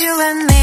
you and me.